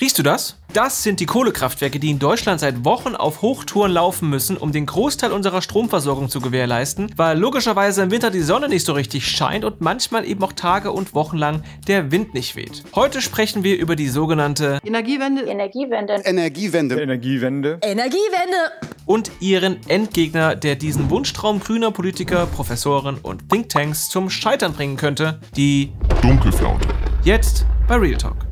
Riechst du das? Das sind die Kohlekraftwerke, die in Deutschland seit Wochen auf Hochtouren laufen müssen, um den Großteil unserer Stromversorgung zu gewährleisten, weil logischerweise im Winter die Sonne nicht so richtig scheint und manchmal eben auch Tage und Wochen lang der Wind nicht weht. Heute sprechen wir über die sogenannte Energiewende. Energiewende. Energiewende. Energiewende. Energiewende. und ihren Endgegner, der diesen Wunschtraum grüner Politiker, Professoren und Thinktanks zum Scheitern bringen könnte, die Dunkelflaute. jetzt bei Real Talk.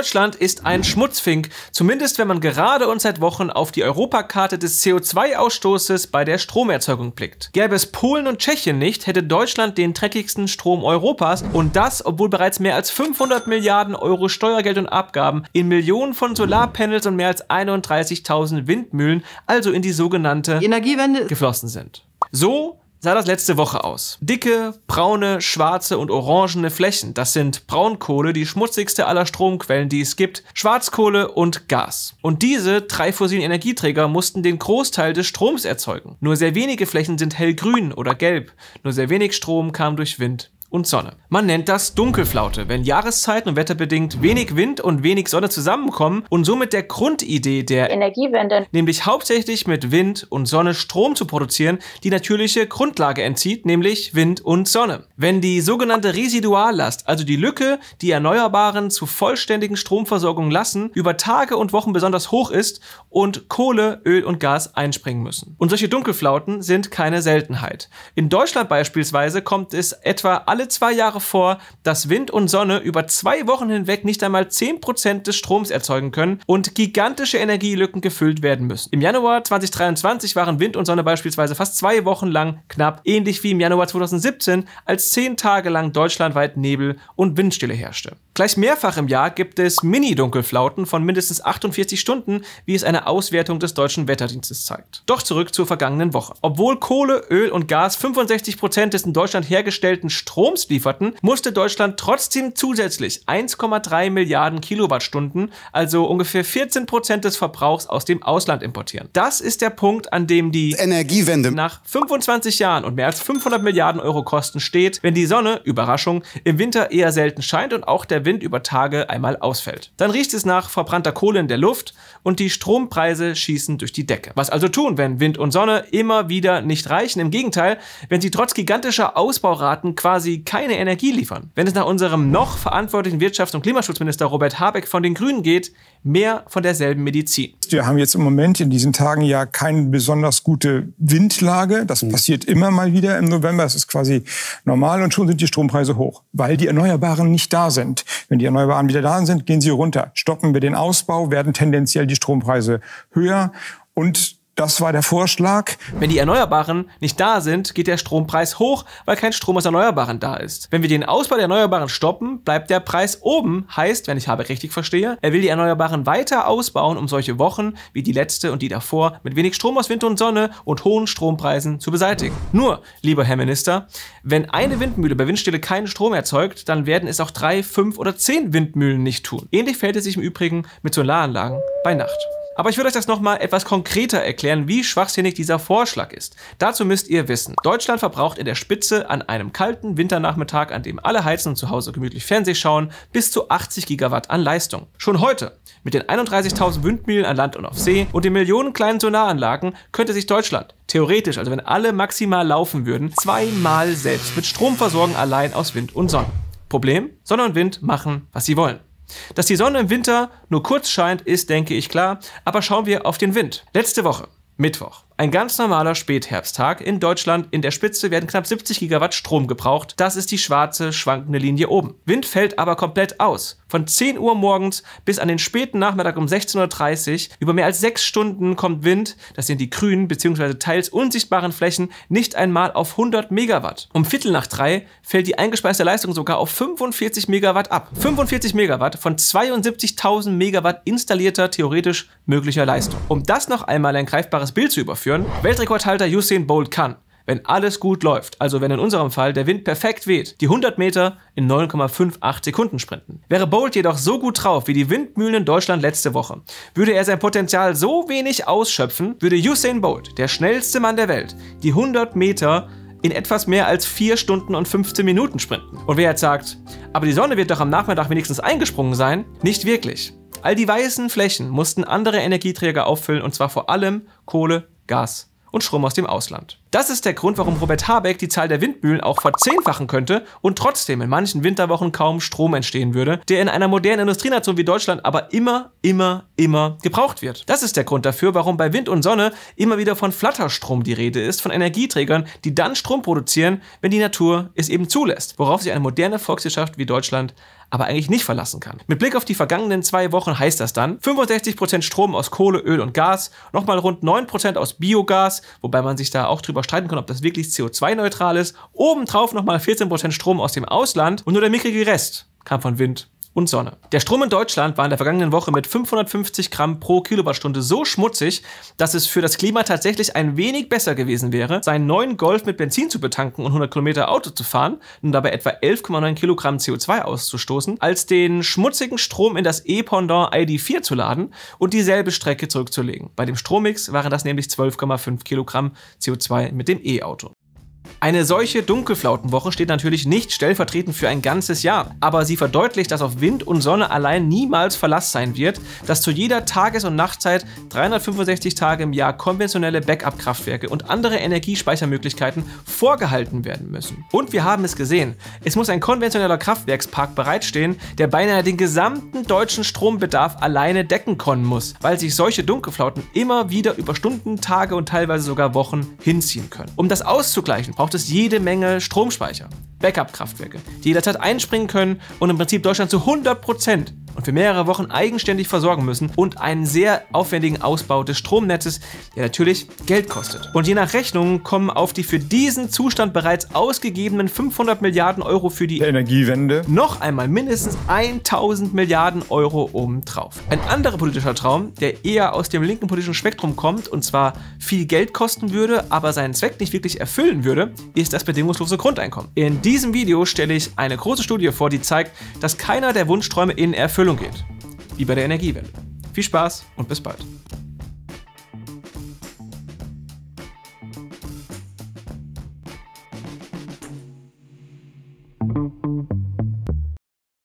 Deutschland ist ein Schmutzfink, zumindest wenn man gerade und seit Wochen auf die Europakarte des CO2-Ausstoßes bei der Stromerzeugung blickt. Gäbe es Polen und Tschechien nicht, hätte Deutschland den dreckigsten Strom Europas und das, obwohl bereits mehr als 500 Milliarden Euro Steuergeld und Abgaben in Millionen von Solarpanels und mehr als 31.000 Windmühlen, also in die sogenannte Energiewende. geflossen sind. So sah das letzte Woche aus. Dicke, braune, schwarze und orangene Flächen. Das sind Braunkohle, die schmutzigste aller Stromquellen, die es gibt, Schwarzkohle und Gas. Und diese drei fossilen Energieträger mussten den Großteil des Stroms erzeugen. Nur sehr wenige Flächen sind hellgrün oder gelb. Nur sehr wenig Strom kam durch Wind und Sonne. Man nennt das Dunkelflaute, wenn Jahreszeiten und wetterbedingt wenig Wind und wenig Sonne zusammenkommen und somit der Grundidee der Energiewende. nämlich hauptsächlich mit Wind und Sonne Strom zu produzieren, die natürliche Grundlage entzieht, nämlich Wind und Sonne. Wenn die sogenannte Residuallast, also die Lücke, die Erneuerbaren zu vollständigen Stromversorgung lassen, über Tage und Wochen besonders hoch ist und Kohle, Öl und Gas einspringen müssen. Und solche Dunkelflauten sind keine Seltenheit. In Deutschland beispielsweise kommt es etwa alle zwei Jahre vor, dass Wind und Sonne über zwei Wochen hinweg nicht einmal 10% des Stroms erzeugen können und gigantische Energielücken gefüllt werden müssen. Im Januar 2023 waren Wind und Sonne beispielsweise fast zwei Wochen lang knapp, ähnlich wie im Januar 2017, als zehn Tage lang deutschlandweit Nebel und Windstille herrschte. Gleich mehrfach im Jahr gibt es Mini-Dunkelflauten von mindestens 48 Stunden, wie es eine Auswertung des deutschen Wetterdienstes zeigt. Doch zurück zur vergangenen Woche. Obwohl Kohle, Öl und Gas 65% des in Deutschland hergestellten Stroms lieferten, musste Deutschland trotzdem zusätzlich 1,3 Milliarden Kilowattstunden, also ungefähr 14% des Verbrauchs aus dem Ausland importieren. Das ist der Punkt, an dem die Energiewende. nach 25 Jahren und mehr als 500 Milliarden Euro Kosten steht, wenn die Sonne, Überraschung, im Winter eher selten scheint und auch der Wind über Tage einmal ausfällt. Dann riecht es nach verbrannter Kohle in der Luft und die Strompreise schießen durch die Decke. Was also tun, wenn Wind und Sonne immer wieder nicht reichen? Im Gegenteil, wenn sie trotz gigantischer Ausbauraten quasi keine Energie liefern. Wenn es nach unserem noch verantwortlichen Wirtschafts- und Klimaschutzminister Robert Habeck von den Grünen geht, mehr von derselben Medizin. Wir haben jetzt im Moment in diesen Tagen ja keine besonders gute Windlage. Das passiert immer mal wieder im November. Das ist quasi normal und schon sind die Strompreise hoch, weil die Erneuerbaren nicht da sind. Wenn die Erneuerbaren wieder da sind, gehen sie runter. Stoppen wir den Ausbau, werden tendenziell die Strompreise höher und das war der Vorschlag. Wenn die Erneuerbaren nicht da sind, geht der Strompreis hoch, weil kein Strom aus Erneuerbaren da ist. Wenn wir den Ausbau der Erneuerbaren stoppen, bleibt der Preis oben. Heißt, wenn ich habe richtig verstehe, er will die Erneuerbaren weiter ausbauen, um solche Wochen wie die letzte und die davor mit wenig Strom aus Wind und Sonne und hohen Strompreisen zu beseitigen. Nur, lieber Herr Minister, wenn eine Windmühle bei Windstille keinen Strom erzeugt, dann werden es auch drei, fünf oder zehn Windmühlen nicht tun. Ähnlich fällt es sich im Übrigen mit Solaranlagen bei Nacht. Aber ich würde euch das nochmal etwas konkreter erklären, wie schwachsinnig dieser Vorschlag ist. Dazu müsst ihr wissen, Deutschland verbraucht in der Spitze an einem kalten Winternachmittag, an dem alle heizen und zu Hause gemütlich Fernseh schauen, bis zu 80 Gigawatt an Leistung. Schon heute, mit den 31.000 Windmühlen an Land und auf See und den Millionen kleinen Solaranlagen, könnte sich Deutschland theoretisch, also wenn alle maximal laufen würden, zweimal selbst mit Strom versorgen allein aus Wind und Sonne. Problem? Sonne und Wind machen, was sie wollen. Dass die Sonne im Winter nur kurz scheint, ist, denke ich, klar. Aber schauen wir auf den Wind. Letzte Woche, Mittwoch. Ein ganz normaler Spätherbsttag. In Deutschland in der Spitze werden knapp 70 Gigawatt Strom gebraucht. Das ist die schwarze, schwankende Linie oben. Wind fällt aber komplett aus. Von 10 Uhr morgens bis an den späten Nachmittag um 16.30 Uhr. Über mehr als sechs Stunden kommt Wind, das sind die grünen bzw. teils unsichtbaren Flächen, nicht einmal auf 100 Megawatt. Um Viertel nach drei fällt die eingespeiste Leistung sogar auf 45 Megawatt ab. 45 Megawatt von 72.000 Megawatt installierter theoretisch möglicher Leistung. Um das noch einmal ein greifbares Bild zu überführen, Weltrekordhalter Usain Bolt kann wenn alles gut läuft, also wenn in unserem Fall der Wind perfekt weht, die 100 Meter in 9,58 Sekunden sprinten. Wäre Bolt jedoch so gut drauf wie die Windmühlen in Deutschland letzte Woche, würde er sein Potenzial so wenig ausschöpfen, würde Usain Bolt, der schnellste Mann der Welt, die 100 Meter in etwas mehr als 4 Stunden und 15 Minuten sprinten. Und wer jetzt sagt, aber die Sonne wird doch am Nachmittag wenigstens eingesprungen sein, nicht wirklich. All die weißen Flächen mussten andere Energieträger auffüllen und zwar vor allem Kohle, Gas und Strom aus dem Ausland. Das ist der Grund, warum Robert Habeck die Zahl der Windmühlen auch verzehnfachen könnte und trotzdem in manchen Winterwochen kaum Strom entstehen würde, der in einer modernen Industrienation wie Deutschland aber immer, immer, immer gebraucht wird. Das ist der Grund dafür, warum bei Wind und Sonne immer wieder von Flatterstrom die Rede ist, von Energieträgern, die dann Strom produzieren, wenn die Natur es eben zulässt, worauf sich eine moderne Volkswirtschaft wie Deutschland aber eigentlich nicht verlassen kann. Mit Blick auf die vergangenen zwei Wochen heißt das dann 65% Strom aus Kohle, Öl und Gas, nochmal rund 9% aus Biogas, wobei man sich da auch drüber streiten kann, ob das wirklich CO2-neutral ist, obendrauf nochmal 14% Strom aus dem Ausland und nur der mickrige Rest kam von Wind und Sonne. Der Strom in Deutschland war in der vergangenen Woche mit 550 Gramm pro Kilowattstunde so schmutzig, dass es für das Klima tatsächlich ein wenig besser gewesen wäre, seinen neuen Golf mit Benzin zu betanken und 100 Kilometer Auto zu fahren und dabei etwa 11,9 Kilogramm CO2 auszustoßen, als den schmutzigen Strom in das E-Pendant ID4 zu laden und dieselbe Strecke zurückzulegen. Bei dem Strommix waren das nämlich 12,5 Kilogramm CO2 mit dem E-Auto. Eine solche Dunkelflautenwoche steht natürlich nicht stellvertretend für ein ganzes Jahr, aber sie verdeutlicht, dass auf Wind und Sonne allein niemals Verlass sein wird, dass zu jeder Tages- und Nachtzeit 365 Tage im Jahr konventionelle Backup-Kraftwerke und andere Energiespeichermöglichkeiten vorgehalten werden müssen. Und wir haben es gesehen, es muss ein konventioneller Kraftwerkspark bereitstehen, der beinahe den gesamten deutschen Strombedarf alleine decken können muss, weil sich solche Dunkelflauten immer wieder über Stunden, Tage und teilweise sogar Wochen hinziehen können. Um das auszugleichen, braucht es jede Menge Stromspeicher, Backup-Kraftwerke, die jederzeit einspringen können und im Prinzip Deutschland zu 100% und für mehrere Wochen eigenständig versorgen müssen und einen sehr aufwendigen Ausbau des Stromnetzes, der natürlich Geld kostet. Und je nach Rechnung kommen auf die für diesen Zustand bereits ausgegebenen 500 Milliarden Euro für die Energiewende noch einmal mindestens 1000 Milliarden Euro obendrauf. Ein anderer politischer Traum, der eher aus dem linken politischen Spektrum kommt und zwar viel Geld kosten würde, aber seinen Zweck nicht wirklich erfüllen würde, ist das bedingungslose Grundeinkommen. In diesem Video stelle ich eine große Studie vor, die zeigt, dass keiner der Wunschträume in Erfüllung geht. Wie bei der Energiewende. Viel Spaß und bis bald.